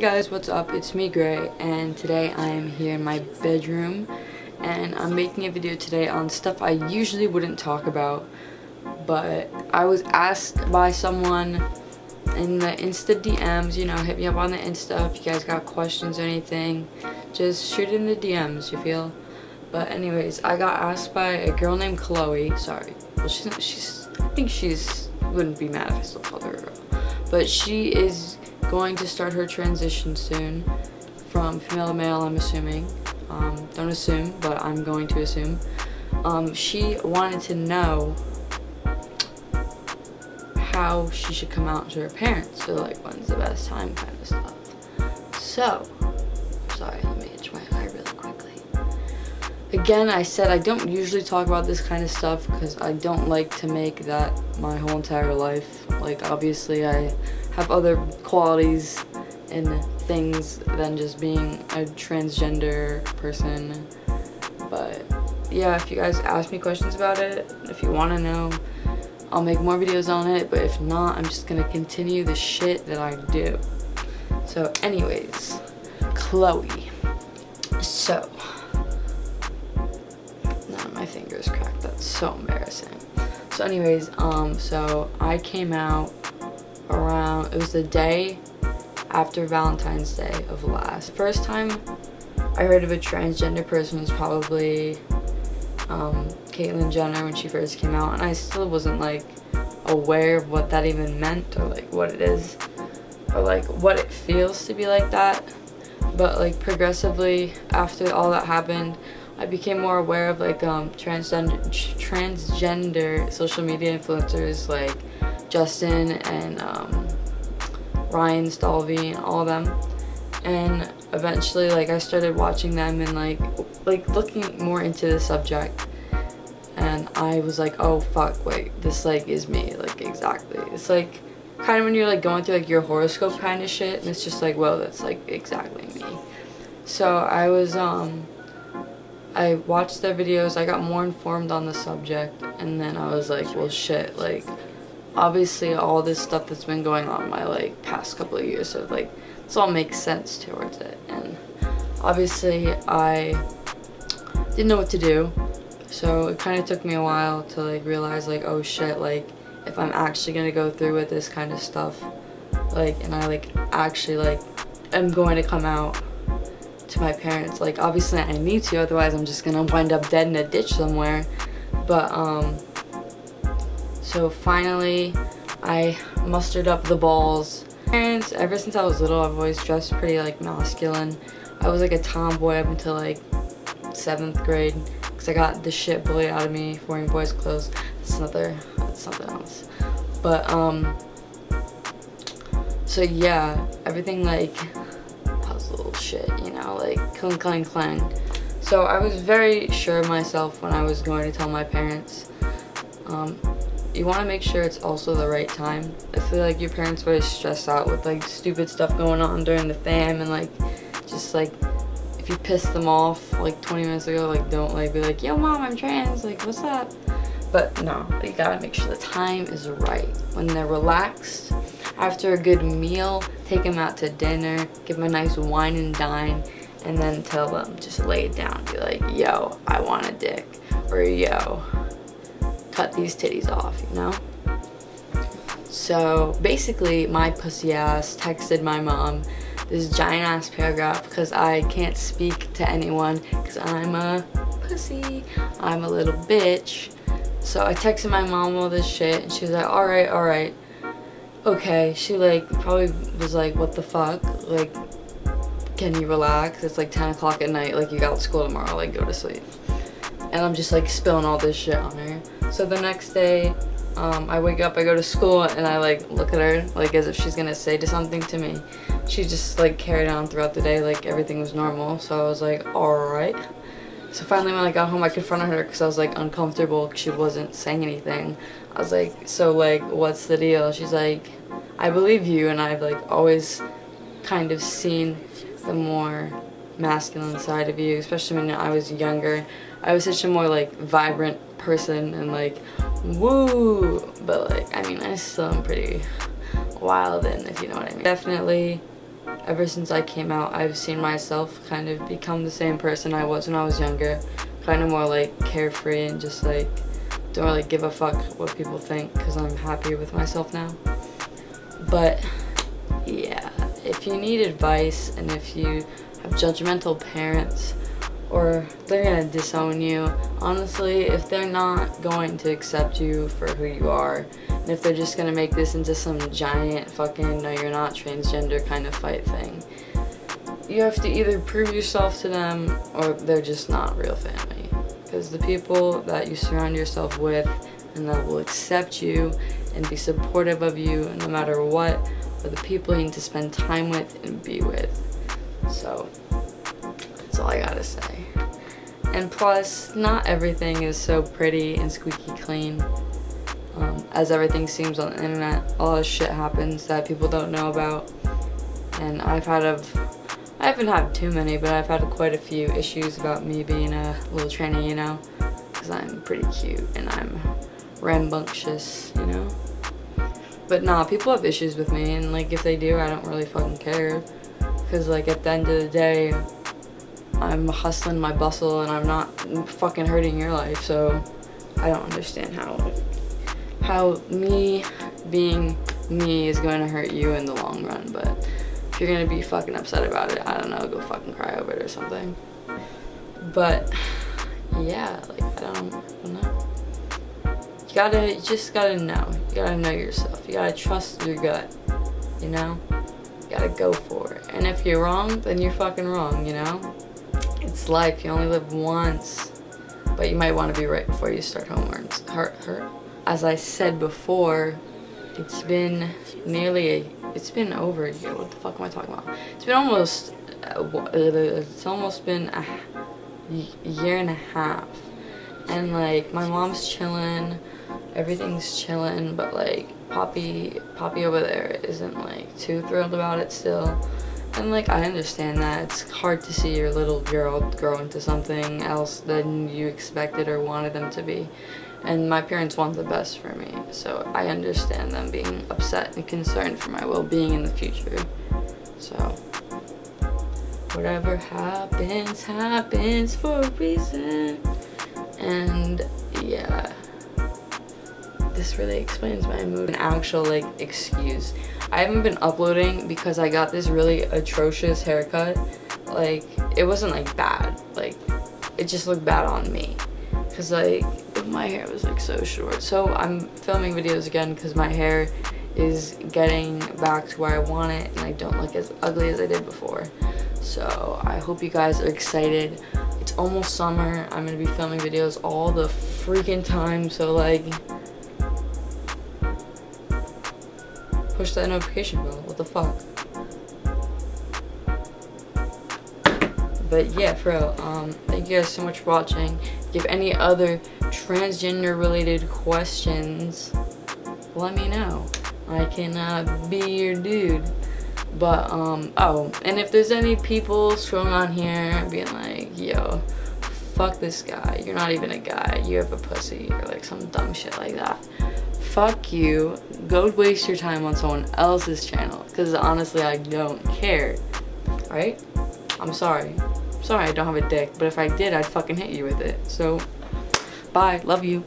guys, what's up? It's me, Gray, and today I am here in my bedroom, and I'm making a video today on stuff I usually wouldn't talk about, but I was asked by someone in the Insta DMs, you know, hit me up on the Insta if you guys got questions or anything, just shoot in the DMs, you feel? But anyways, I got asked by a girl named Chloe, sorry, well she's, she's I think she's, wouldn't be mad if I still called her a girl, but she is going to start her transition soon from female to male, I'm assuming. Um, don't assume, but I'm going to assume. Um, she wanted to know how she should come out to her parents. So, like, when's the best time kind of stuff. So, sorry, let me itch my eye really quickly. Again, I said I don't usually talk about this kind of stuff because I don't like to make that my whole entire life. Like, obviously, I have other qualities and things than just being a transgender person. But yeah, if you guys ask me questions about it, if you want to know, I'll make more videos on it. But if not, I'm just going to continue the shit that I do. So anyways, Chloe. So, of my fingers cracked. That's so embarrassing. So anyways, um, so I came out around, it was the day after Valentine's Day of last. First time I heard of a transgender person was probably um, Caitlyn Jenner when she first came out, and I still wasn't like aware of what that even meant or like what it is or like what it feels to be like that. But like progressively after all that happened, I became more aware of like um, transgender transgender social media influencers like Justin and um, Ryan Stalvey and all of them. And eventually, like, I started watching them and, like, like looking more into the subject. And I was like, oh, fuck, wait, this, like, is me. Like, exactly. It's, like, kind of when you're, like, going through, like, your horoscope kind of shit. And it's just like, well, that's, like, exactly me. So I was, um, I watched their videos. I got more informed on the subject. And then I was like, well, shit, like, obviously all this stuff that's been going on my like past couple of years so like this all makes sense towards it. And obviously I didn't know what to do so it kind of took me a while to like realize like oh shit like if I'm actually gonna go through with this kind of stuff like and I like actually like am going to come out to my parents like obviously I need to otherwise I'm just gonna wind up dead in a ditch somewhere. But um so finally, I mustered up the balls. And ever since I was little, I've always dressed pretty like masculine. I was like a tomboy up until like seventh grade because I got the shit bullied out of me wearing boys' clothes. That's another, that's something else. But um, so yeah, everything like puzzle shit, you know, like clang clang clang. So I was very sure of myself when I was going to tell my parents. Um, you want to make sure it's also the right time. I feel like your parents were stressed out with like stupid stuff going on during the fam and like just like if you piss them off like 20 minutes ago like don't like be like yo mom I'm trans like what's up but no you gotta make sure the time is right when they're relaxed after a good meal take them out to dinner give them a nice wine and dine and then tell them just lay it down be like yo I want a dick or yo cut these titties off, you know? So basically, my pussy ass texted my mom this giant ass paragraph because I can't speak to anyone because I'm a pussy. I'm a little bitch. So I texted my mom all this shit and she was like, alright, alright. Okay. She like probably was like, what the fuck? Like, can you relax? It's like 10 o'clock at night. Like, you got school tomorrow. Like, go to sleep. And I'm just like spilling all this shit on her. So the next day, um, I wake up, I go to school, and I like look at her like as if she's gonna say to something to me. She just like carried on throughout the day like everything was normal. So I was like, alright. So finally when I got home, I confronted her because I was like uncomfortable she wasn't saying anything. I was like, so like, what's the deal? She's like, I believe you, and I've like always kind of seen the more masculine side of you, especially when I was younger. I was such a more like vibrant person and like woo but like I mean I still am pretty wild and if you know what I mean definitely ever since I came out, I've seen myself kind of become the same person I was when I was younger. Kind of more like carefree and just like don't really give a fuck what people think because I'm happy with myself now. But yeah, if you need advice and if you have judgmental parents or they're gonna disown you, honestly, if they're not going to accept you for who you are, and if they're just gonna make this into some giant fucking no you're not transgender kind of fight thing, you have to either prove yourself to them or they're just not real family. Because the people that you surround yourself with and that will accept you and be supportive of you no matter what are the people you need to spend time with and be with. So, all I gotta say. And plus, not everything is so pretty and squeaky clean. Um, as everything seems on the internet, a lot of shit happens that people don't know about. And I've had a, I haven't had too many, but I've had quite a few issues about me being a little tranny, you know? Because I'm pretty cute and I'm rambunctious, you know? But nah, people have issues with me, and like if they do, I don't really fucking care. Because like at the end of the day, I'm hustling my bustle and I'm not fucking hurting your life, so I don't understand how how me being me is going to hurt you in the long run, but if you're going to be fucking upset about it, I don't know, go fucking cry over it or something. But yeah, like I don't, I don't know. You gotta, you just gotta know. You gotta know yourself. You gotta trust your gut, you know? You gotta go for it. And if you're wrong, then you're fucking wrong, you know? It's life. You only live once. But you might want to be right before you start homework. Hurt, hurt. As I said before, it's been nearly a, it's been over a year. What the fuck am I talking about? It's been almost, it's almost been a year and a half. And like, my mom's chilling everything's chilling, but like Poppy, Poppy over there isn't like too thrilled about it still. And like I understand that it's hard to see your little girl grow into something else than you expected or wanted them to be. And my parents want the best for me, so I understand them being upset and concerned for my well-being in the future. So whatever happens, happens for a reason. And yeah this really explains my mood. An actual like excuse. I haven't been uploading because I got this really atrocious haircut. Like it wasn't like bad. Like it just looked bad on me. Cause like my hair was like so short. So I'm filming videos again because my hair is getting back to where I want it and I don't look as ugly as I did before. So I hope you guys are excited. It's almost summer. I'm gonna be filming videos all the freaking time. So like push that notification bell. What the fuck? But yeah, for real, um, thank you guys so much for watching. If you have any other transgender related questions, let me know. I can uh, be your dude. But, um, oh, and if there's any people scrolling on here being like, yo, fuck this guy, you're not even a guy, you have a pussy, or like some dumb shit like that fuck you, go waste your time on someone else's channel. Because honestly, I don't care. Right? I'm sorry. I'm sorry I don't have a dick, but if I did, I'd fucking hit you with it. So, bye. Love you.